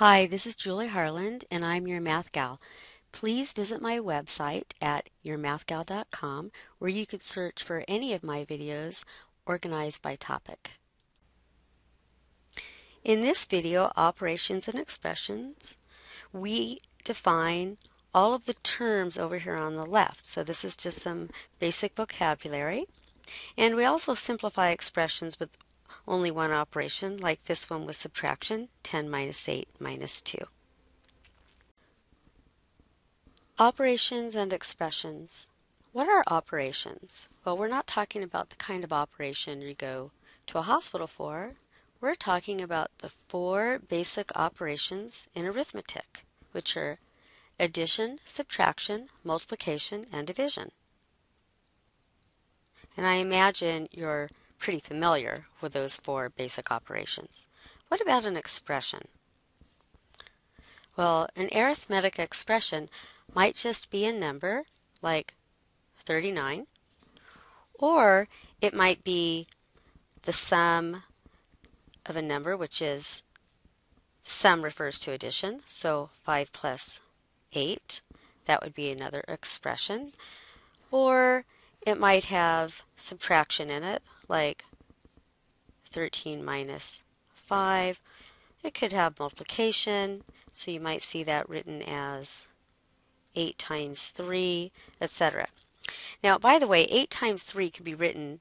Hi, this is Julie Harland, and I'm your Math Gal. Please visit my website at yourmathgal.com where you could search for any of my videos organized by topic. In this video, Operations and Expressions, we define all of the terms over here on the left. So this is just some basic vocabulary. And we also simplify expressions with only one operation, like this one with subtraction, 10 minus 8 minus 2. Operations and expressions. What are operations? Well, we're not talking about the kind of operation you go to a hospital for. We're talking about the four basic operations in arithmetic, which are addition, subtraction, multiplication, and division. And I imagine you're pretty familiar with those four basic operations. What about an expression? Well, an arithmetic expression might just be a number like 39, or it might be the sum of a number, which is sum refers to addition, so 5 plus 8, that would be another expression. Or it might have subtraction in it, like 13 minus 5. It could have multiplication, so you might see that written as 8 times 3, etc. Now, by the way, 8 times 3 could be written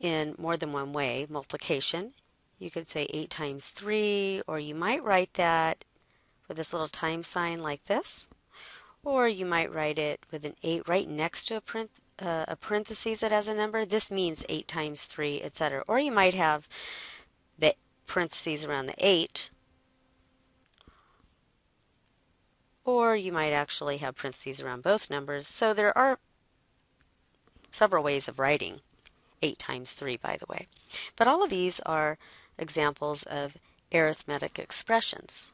in more than one way, multiplication. You could say 8 times 3, or you might write that with this little time sign like this, or you might write it with an 8 right next to a uh, a parentheses that has a number, this means 8 times 3, etc. Or you might have the parentheses around the 8, or you might actually have parentheses around both numbers. So there are several ways of writing 8 times 3, by the way. But all of these are examples of arithmetic expressions.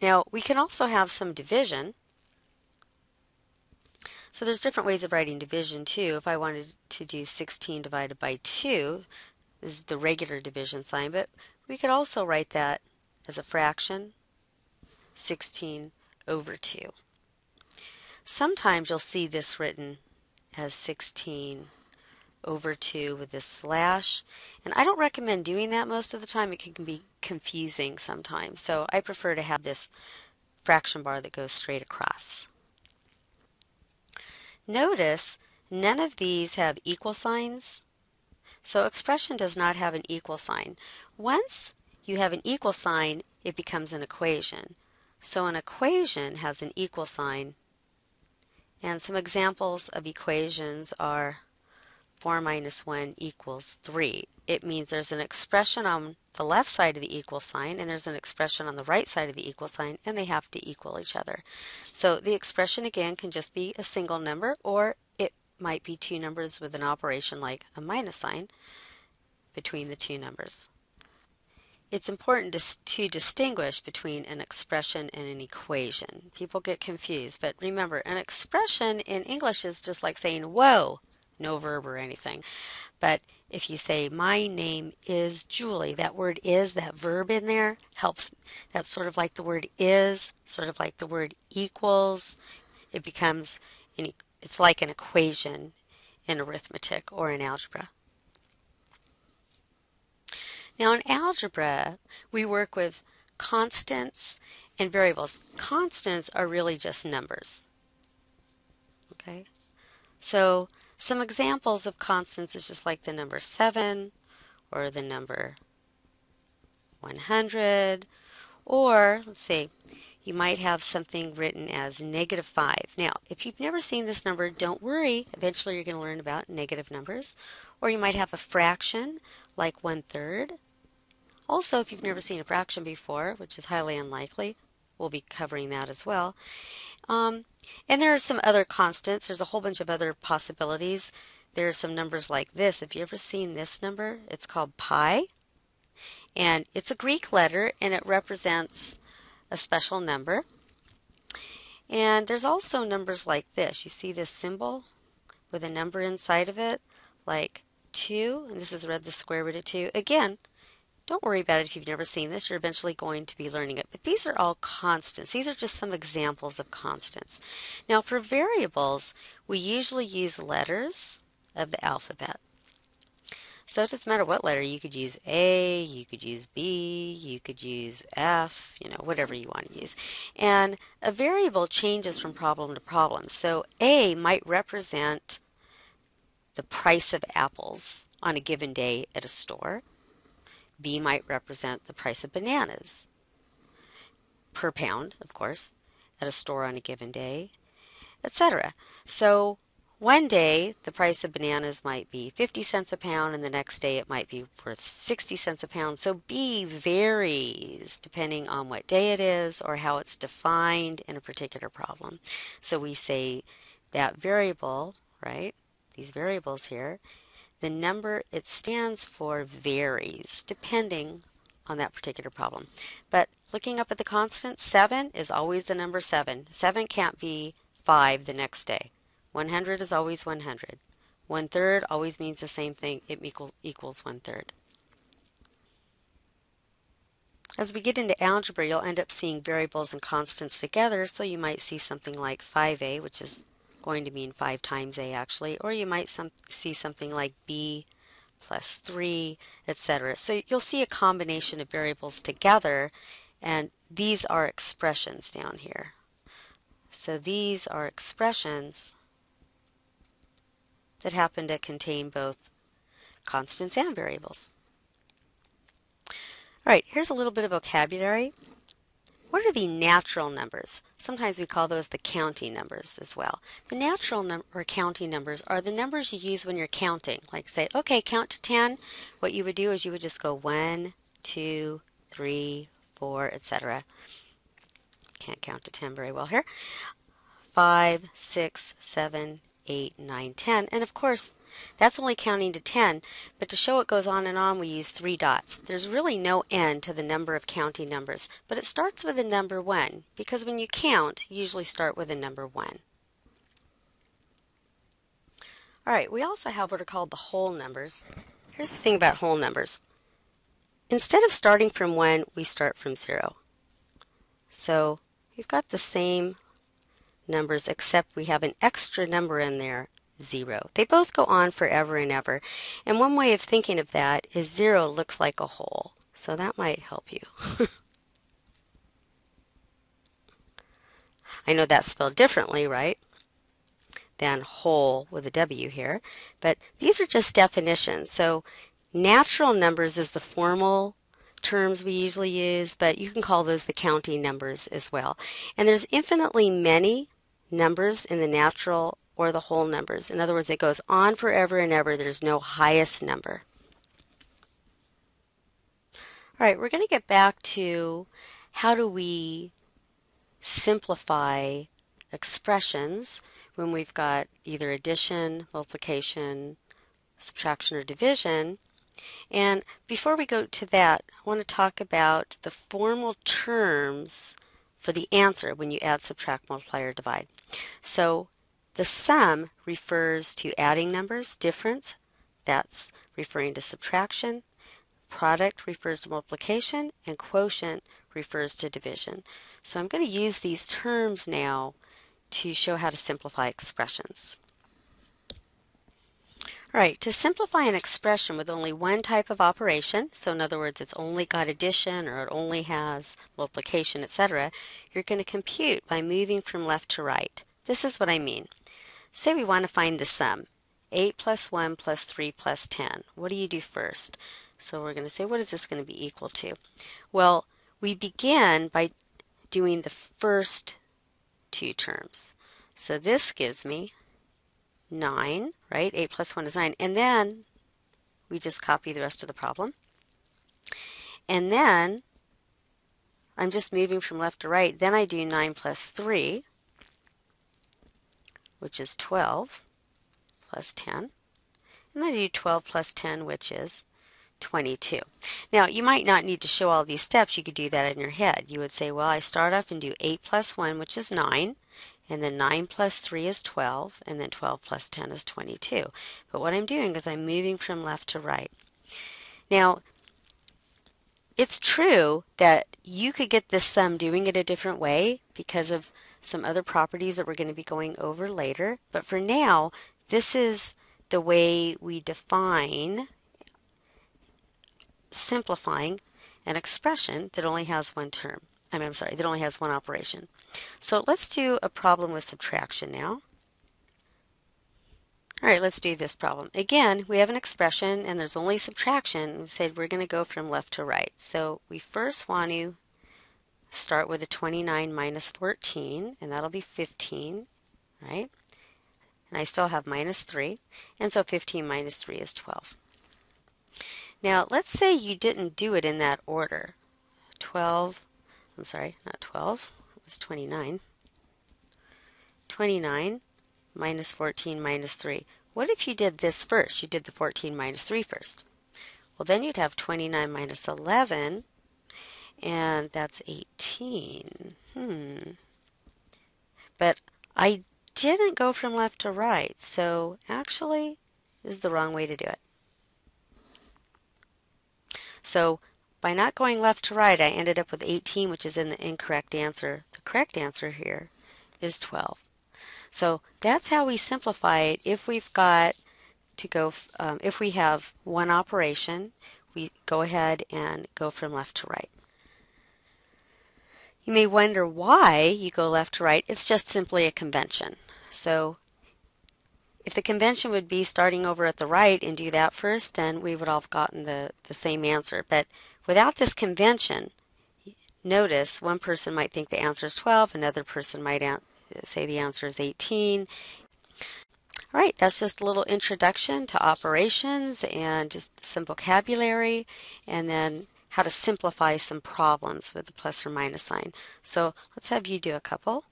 Now, we can also have some division. So there's different ways of writing division too. If I wanted to do 16 divided by 2, this is the regular division sign, but we could also write that as a fraction, 16 over 2. Sometimes you'll see this written as 16 over 2 with this slash, and I don't recommend doing that most of the time. It can be confusing sometimes, so I prefer to have this fraction bar that goes straight across. Notice none of these have equal signs. So expression does not have an equal sign. Once you have an equal sign, it becomes an equation. So an equation has an equal sign. And some examples of equations are 4 minus 1 equals 3. It means there's an expression on the left side of the equal sign and there's an expression on the right side of the equal sign and they have to equal each other. So the expression again can just be a single number or it might be two numbers with an operation like a minus sign between the two numbers. It's important to, to, distinguish between an expression and an equation. People get confused, but remember, an expression in English is just like saying, whoa, no verb or anything. But if you say, my name is Julie, that word is, that verb in there helps. That's sort of like the word is, sort of like the word equals. It becomes, an, it's like an equation in arithmetic or in algebra. Now in algebra, we work with constants and variables. Constants are really just numbers. Okay? So some examples of constants is just like the number 7 or the number 100 or let's see you might have something written as negative 5. Now, if you've never seen this number, don't worry. Eventually you're going to learn about negative numbers. Or you might have a fraction like one third. Also, if you've never seen a fraction before, which is highly unlikely, we'll be covering that as well. Um, and there are some other constants. There's a whole bunch of other possibilities. There are some numbers like this. Have you ever seen this number? It's called pi. And it's a Greek letter and it represents a special number. And there's also numbers like this. You see this symbol with a number inside of it, like 2, and this is read the square root of 2. Again, Don't worry about it if you've never seen this. You're eventually going to be learning it. But these are all constants. These are just some examples of constants. Now, for variables, we usually use letters of the alphabet. So it doesn't matter what letter. You could use A, you could use B, you could use F, you know, whatever you want to use. And a variable changes from problem to problem. So A might represent the price of apples on a given day at a store. B might represent the price of bananas per pound, of course, at a store on a given day, etc. So one day the price of bananas might be 50 cents a pound, and the next day it might be worth 60 cents a pound. So B varies depending on what day it is or how it's defined in a particular problem. So we say that variable, right? these variables here, the number it stands for varies depending on that particular problem. But looking up at the constant, 7 is always the number 7. 7 can't be 5 the next day. 100 is always 100. One third always means the same thing. It equal, equals one third. As we get into algebra, you'll end up seeing variables and constants together, so you might see something like 5a, which is going to mean 5 times a actually, or you might some, see something like b plus 3, etc. So you'll see a combination of variables together, and these are expressions down here. So these are expressions that happen to contain both constants and variables. All right, here's a little bit of vocabulary. What are the natural numbers? Sometimes we call those the counting numbers as well. The natural num or counting numbers are the numbers you use when you're counting. Like say, okay, count to 10. What you would do is you would just go 1, 2, 3, 4, etc. Can't count to 10 very well here. 5, 6, 7, 8, 9, 10. And of course, that's only counting to 10, but to show it goes on and on, we use three dots. There's really no end to the number of counting numbers, but it starts with a number 1, because when you count, you usually start with a number 1. All right, we also have what are called the whole numbers. Here's the thing about whole numbers. Instead of starting from 1, we start from 0. So we've got the same numbers except we have an extra number in there, zero. They both go on forever and ever. And one way of thinking of that is zero looks like a hole. So that might help you. I know that's spelled differently, right? Than whole with a W here. But these are just definitions. So natural numbers is the formal terms we usually use, but you can call those the counting numbers as well. And there's infinitely many numbers in the natural or the whole numbers. In other words, it goes on forever and ever. There's no highest number. All right, we're going to get back to how do we simplify expressions when we've got either addition, multiplication, subtraction, or division. And before we go to that, I want to talk about the formal terms for the answer when you add, subtract, multiply, or divide. So the sum refers to adding numbers, difference, that's referring to subtraction, product refers to multiplication, and quotient refers to division. So I'm going to use these terms now to show how to simplify expressions. All right, to simplify an expression with only one type of operation, so in other words, it's only got addition or it only has multiplication, etc., you're going to compute by moving from left to right. This is what I mean. Say we want to find the sum. 8 plus 1 plus 3 plus 10. What do you do first? So we're going to say, what is this going to be equal to? Well, we begin by doing the first two terms. So this gives me 9, right? 8 plus 1 is 9. And then we just copy the rest of the problem. And then I'm just moving from left to right. Then I do 9 plus 3, which is 12, plus 10. And then I do 12 plus 10, which is 22. Now, you might not need to show all these steps. You could do that in your head. You would say, well, I start off and do 8 plus 1, which is 9 and then 9 plus 3 is 12, and then 12 plus 10 is 22. But what I'm doing is I'm moving from left to right. Now, it's true that you could get this sum doing it a different way because of some other properties that we're going to be going over later. But for now, this is the way we define simplifying an expression that only has one term. I mean, I'm sorry, that only has one operation. So let's do a problem with subtraction now. All right, let's do this problem. Again, we have an expression and there's only subtraction. We said we're going to go from left to right. So we first want to start with a 29 minus 14, and that'll be 15, right? And I still have minus 3, and so 15 minus 3 is 12. Now, let's say you didn't do it in that order. 12, I'm sorry, not 12, it's 29. 29 minus 14 minus 3. What if you did this first? You did the 14 minus 3 first. Well, then you'd have 29 minus 11, and that's 18. Hmm. But I didn't go from left to right, so actually, this is the wrong way to do it. So by not going left to right, I ended up with 18, which is in the incorrect answer. The correct answer here is 12. So that's how we simplify it if we've got to go, um, if we have one operation, we go ahead and go from left to right. You may wonder why you go left to right. It's just simply a convention. So if the convention would be starting over at the right and do that first, then we would all have gotten the, the same answer. But without this convention, notice one person might think the answer is 12, another person might say the answer is 18. All right, that's just a little introduction to operations and just some vocabulary and then how to simplify some problems with the plus or minus sign. So let's have you do a couple.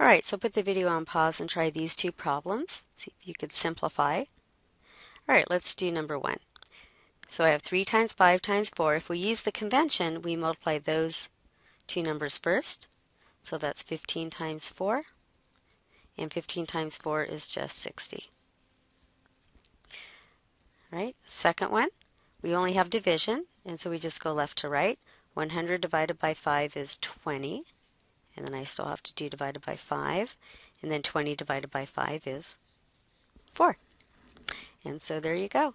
All right, so put the video on pause and try these two problems. See if you could simplify. All right, let's do number one. So I have 3 times 5 times 4. If we use the convention, we multiply those two numbers first. So that's 15 times 4. And 15 times 4 is just 60. Right? Second one, we only have division, and so we just go left to right. 100 divided by 5 is 20. And then I still have to do divided by 5. And then 20 divided by 5 is 4. And so there you go.